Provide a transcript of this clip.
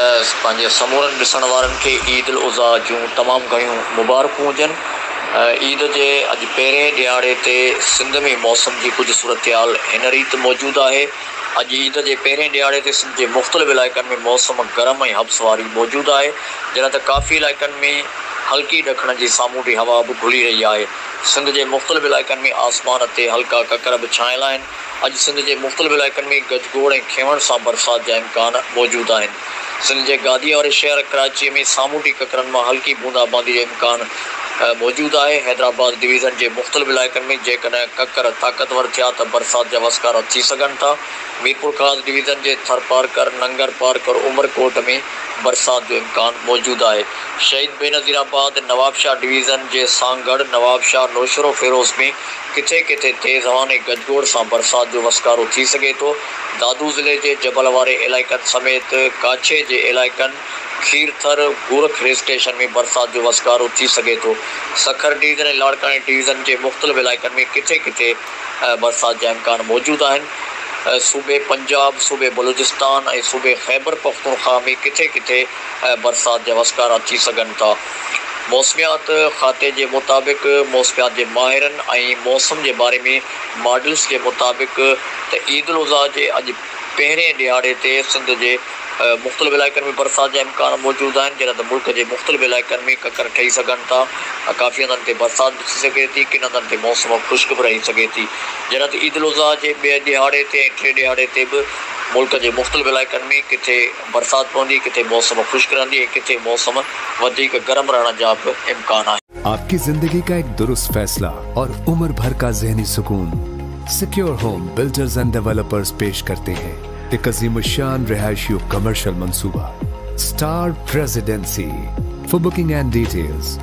पंहिंजे समूरनि ॾिसण ईद उल उज़ा जूं तमामु घणियूं मुबारकूं हुजनि। ईद जे अॼु पहिरें ॾियारे ते सिंध में मौसम जी कुझु सूरत हाल हिन रीति मौजूदु आहे। अॼु ईद जे पहिरें ॾियारे ते सिंध जे मुख़्तलिफ़ इलाइक़नि में मौसम गरम ऐं हब्स वारी मौजूदु आहे। जॾहिं त काफ़ी इलाइक़नि में हल्की ॾखण जी सामूंडी हवा बि घुली रही आहे। सिंध जे मुख़्तलिफ़ इलाइक़नि में आसमान ते हल्का ककर बि छायल अॼु सिंध जे मुख़्तलिफ़ इलाइक़नि में गजगोड़ खेवण सां बरसाति जा इम्कान मौजूदु आहिनि। सिंध जे गादीअ वारे शहर कराची में सामूंडी ककरनि माँ हल्की बूंदाबांदी जो इम्कान मौजूदु आहे हैदराबाद डिवीज़न जे मुख़्तलिफ़ इलाइक़नि में जेकॾहिं ककर ताक़तवर थिया त बरसाति जा वसकारा थी सघनि था। मीरपुर ख़ासि डिवीज़न जे थर पार्कर नंगर पार्कर उमरकोट में बरसाति जो इम्कान मौजूदु आहे शहीद बेनज़ीराबाद नवाबशाह डिवीज़न जे सांगड़ नवाबशाह नौशरो फिरोज़ में किथे किथे तेज़ हवान ऐं गजगोड़ सां बरसाति जो वसकारो थी सघे थो दादू ज़िले जे जबल वारे इलाइक़नि समेत काछे जे इलाइक़नि खीरथर गोरख रेल स्टेशन में बरसात जो वसकारो थी सघे थो। सखर डिवीज़न लाड़कानी डिवीज़न के मुख़्तलिफ़ इलाइक़नि में किथे किथे बरसाति जा इम्कान मौजूदु आहिनि। सूबे पंजाब, सूबे बलूचिस्तान सूबे ख़ैबर पख़्तूनख़्वा में किथे किथे बरसात जा वसकारा थी सघनि था। मौसमियात खाते जे मुताबिक़, मौसमियात जे माहिरनि ऐं मौसम जे बारे में मॉडल्स जे मुताबिक़, त ईद उल उज़ा जे अॼु पहिरें ॾियारे ते सिंध जे मुख़्तलिफ़ इलाइक़नि में बरसाति जा इम्कान मौजूदु आहिनि, जॾहिं मुल्क जे मुख़्तलिफ़ इलाइक़नि में ककर ठही था काफ़ी हंधनि ते बरसाति बि थी सघे थी, किन हंधनि ते मौसम ख़ुश्क बि रही सघे थी। जॾहिं ईद उल उज़ा जे ॿिए ॾिहाड़े ते टे ॾिहाड़े ते बि मुल्क जे मुख़्तलिफ़ इलाइक़नि में किथे बरसाति पवंदी, किथे मौसम ख़ुश्क रहंदी ऐं किथे मौसम वधीक गरम रहण जा बि इम्कान आहिनि आपकी ज़िंदगी का एक दुरुस्त फैसला और उम्र भर का जहनी सुकून। Secure home builders and developers पेश करते हैं। एक अजीमशान रिहायशी कमर्शियल मंसूबा। Star presidency for booking and details